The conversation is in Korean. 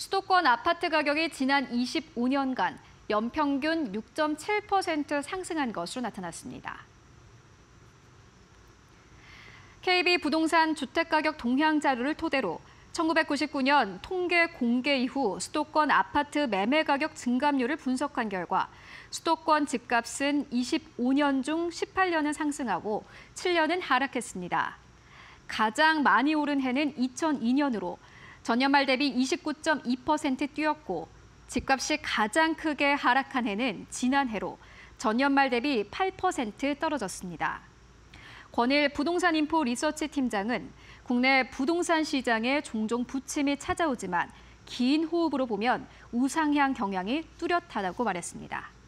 수도권 아파트 가격이 지난 25년간 연평균 6.7% 상승한 것으로 나타났습니다. KB 부동산 주택가격 동향 자료를 토대로 1999년 통계 공개 이후 수도권 아파트 매매 가격 증감률을 분석한 결과 수도권 집값은 25년 중 18년은 상승하고 7년은 하락했습니다. 가장 많이 오른 해는 2002년으로 전년 말 대비 29.2% 뛰었고 집값이 가장 크게 하락한 해는 지난해로 전년 말 대비 8% 떨어졌습니다. 권일 부동산 인포 리서치 팀장은 국내 부동산 시장에 종종 부침이 찾아오지만 긴 호흡으로 보면 우상향 경향이 뚜렷하다고 말했습니다.